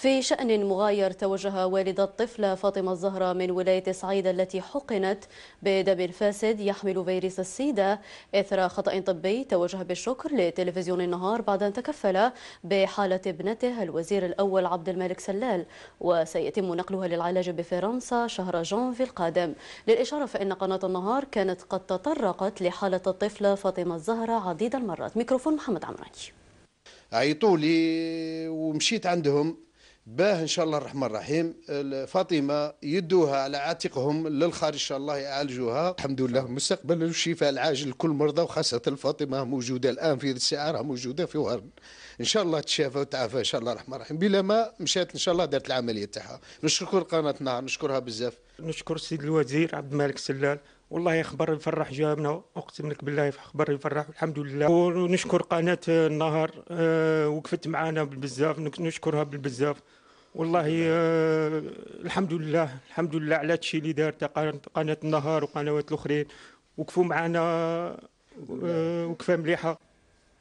في شأن مغاير توجه والدة الطفلة فاطمة الزهراء من ولاية سعيد التي حقنت بدم فاسد يحمل فيروس السيدا. إثر خطأ طبي توجه بالشكر لتلفزيون النهار بعد أن تكفل بحالة ابنته الوزير الأول عبد الملك سلال. وسيتم نقلها للعلاج بفرنسا شهر جانفي القادم. للإشارة فإن قناة النهار كانت قد تطرقت لحالة الطفلة فاطمة الزهراء عديد المرات. ميكروفون محمد عمراني. عيطوا لي ومشيت عندهم. باه ان شاء الله الرحمن الرحيم. فاطمة يدوها على عاتقهم للخارج إن شاء الله يعالجوها. الحمد لله مستقبل الشفاء العاجل لكل المرضى وخاصة فاطمة موجودة الآن في الساعة راه موجودة في وهرن. إن شاء الله تشافى وتعافى إن شاء الله الرحمن الرحيم. بلا ما مشات إن شاء الله دارت العملية تاعها. نشكر قناه نهار نشكرها بزاف. نشكر السيد الوزير عبد الملك سلال. والله خبر يفرح جابنا. أقسم لك بالله خبر يفرح الحمد لله. ونشكر قناة النهار أه وقفت معنا بزاف نشكرها بالبزاف. والله أه الحمد لله. الحمد لله على هادشي اللي دارت قناه النهار وقنوات الأخرين. وقفوا معنا أه وقفة مليحة.